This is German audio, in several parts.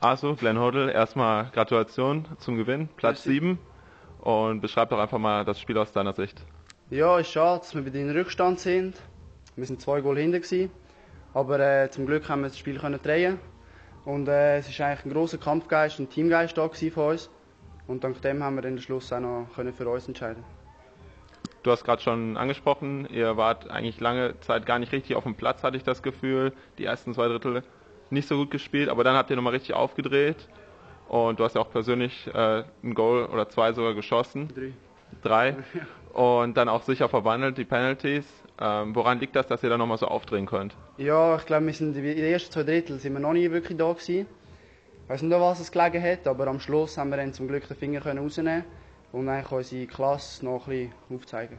Also, Glenn Hodel, erstmal Gratulation zum Gewinn, Platz Merci. 7. Und beschreib doch einfach mal das Spiel aus deiner Sicht. Ja, ist schade, dass wir wieder in Rückstand sind. Wir sind zwei Goal hinter gewesen. Aber äh, zum Glück haben wir das Spiel können drehen. Und äh, es ist eigentlich ein großer Kampfgeist und Teamgeist da von uns. Und dank dem haben wir den Schluss auch noch können für uns entscheiden. Du hast gerade schon angesprochen, ihr wart eigentlich lange Zeit gar nicht richtig auf dem Platz, hatte ich das Gefühl. Die ersten zwei Drittel nicht so gut gespielt, aber dann habt ihr nochmal richtig aufgedreht. Und du hast ja auch persönlich äh, ein Goal oder zwei sogar geschossen. Drei. Drei. Und dann auch sicher verwandelt, die Penalties. Ähm, woran liegt das, dass ihr da nochmal so aufdrehen könnt? Ja, ich glaube, wir sind in den ersten zwei Drittel sind wir noch nie wirklich da gewesen. Ich weiß nicht, an was es gelegen hat, aber am Schluss haben wir dann zum Glück den Finger können rausnehmen und eigentlich unsere Klasse noch ein bisschen aufzeigen.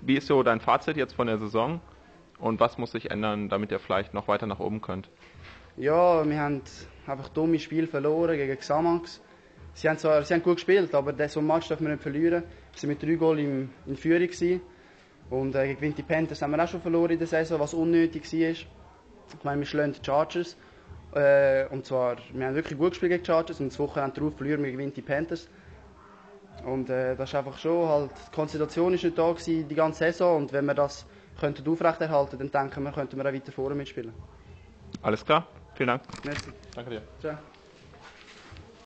Wie ist so dein Fazit jetzt von der Saison? Und was muss sich ändern, damit ihr vielleicht noch weiter nach oben könnt? Ja, wir haben einfach dumme Spiel verloren gegen Xamax. Sie haben zwar sie haben gut gespielt, aber so einen Match dürfen wir nicht verlieren. Wir sind mit drei Goal in, in Führung gewesen. und äh, gegen die Panthers haben wir auch schon verloren in der Saison, was unnötig war. Ich meine, wir schlagen die Chargers äh, und zwar, wir haben wirklich gut gespielt gegen die Chargers und das Wochenende darauf verlieren wir gegen die Panthers. Und äh, das ist einfach schon halt, die Konzentration ist nicht da gewesen, die ganze Saison und wenn wir das könnten aufrechterhalten, dann denken wir, könnten wir auch weiter vorne mitspielen. Alles klar? Vielen Dank. Merci. Danke dir. Ciao.